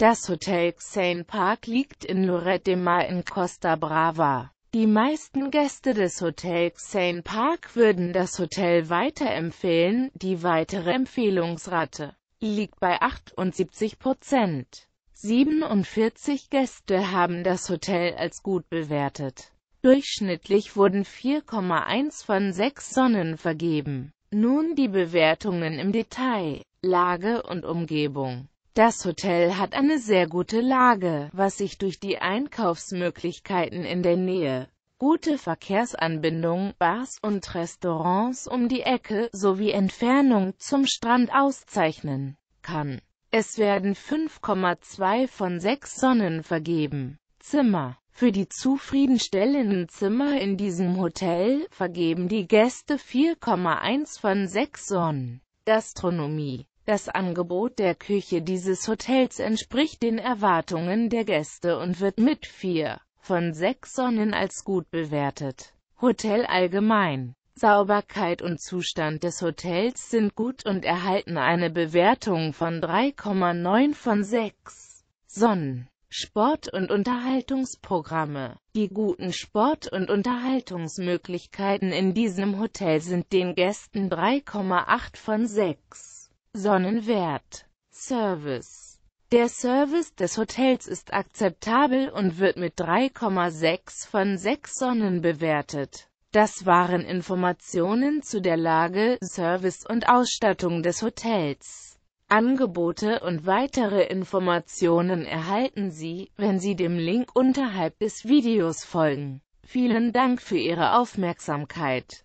Das Hotel Xane Park liegt in Lloret de Mar in Costa Brava. Die meisten Gäste des Hotel Xane Park würden das Hotel weiterempfehlen, die weitere Empfehlungsrate liegt bei 78 Prozent. 47 Gäste haben das Hotel als gut bewertet. Durchschnittlich wurden 4,1 von 6 Sonnen vergeben. Nun die Bewertungen im Detail. Lage und Umgebung. Das Hotel hat eine sehr gute Lage, was sich durch die Einkaufsmöglichkeiten in der Nähe, gute Verkehrsanbindung, Bars und Restaurants um die Ecke sowie Entfernung zum Strand auszeichnen kann. Es werden 5,2 von 6 Sonnen vergeben. Zimmer Für die zufriedenstellenden Zimmer in diesem Hotel vergeben die Gäste 4,1 von 6 Sonnen. Gastronomie Das Angebot der Küche dieses Hotels entspricht den Erwartungen der Gäste und wird mit 4 von 6 Sonnen als gut bewertet. Hotel allgemein Sauberkeit und Zustand des Hotels sind gut und erhalten eine Bewertung von 3,9 von 6 Sonnen. Sport- und Unterhaltungsprogramme Die guten Sport- und Unterhaltungsmöglichkeiten in diesem Hotel sind den Gästen 3,8 von 6 Sonnen wert. Service Der Service des Hotels ist akzeptabel und wird mit 3,6 von 6 Sonnen bewertet. Das waren Informationen zu der Lage, Service und Ausstattung des Hotels. Angebote und weitere Informationen erhalten Sie, wenn Sie dem Link unterhalb des Videos folgen. Vielen Dank für Ihre Aufmerksamkeit.